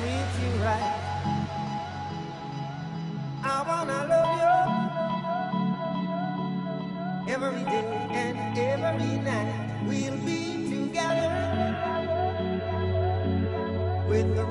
treat you right. I wanna love you every day and every night. We'll be together with the